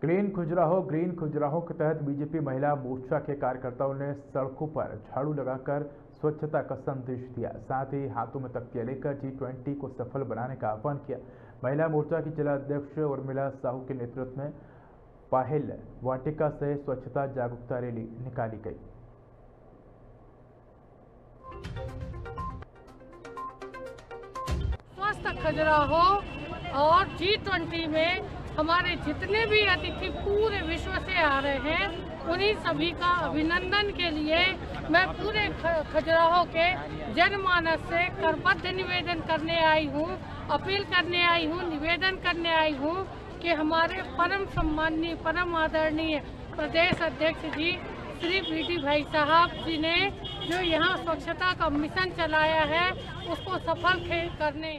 Clean Khajuraho green Khajuraho के तहत BJP महिला मोर्चा के कार्यकर्ताओं ने सड़कों पर झाड़ू लगाकर स्वच्छता का संदेश दिया। साथ ही हाथों में तख्तियाँ लेकर जी ट्वेंटी को सफल बनाने का आह्वान किया। महिला मोर्चा की जिला अध्यक्ष उर्मिला साहू के नेतृत्व में पाहिल वाटिका से स्वच्छता जागरूकता रैली निकाली गई। स्वस्थ खजुराहो और जी ट्वेंटी में हमारे जितने भी अतिथि पूरे विश्व से आ रहे हैं, उन्हीं सभी का अभिनंदन के लिए मैं पूरे खजुराहो के जनमानस से करबद्ध निवेदन करने आई हूँ, अपील करने आई हूँ, निवेदन करने आई हूँ कि हमारे परम सम्माननीय, परम आदरणीय प्रदेश अध्यक्ष जी, श्री बी डी भाई साहब जी ने जो यहाँ स्वच्छता का मिशन चलाया है, उसको सफल करने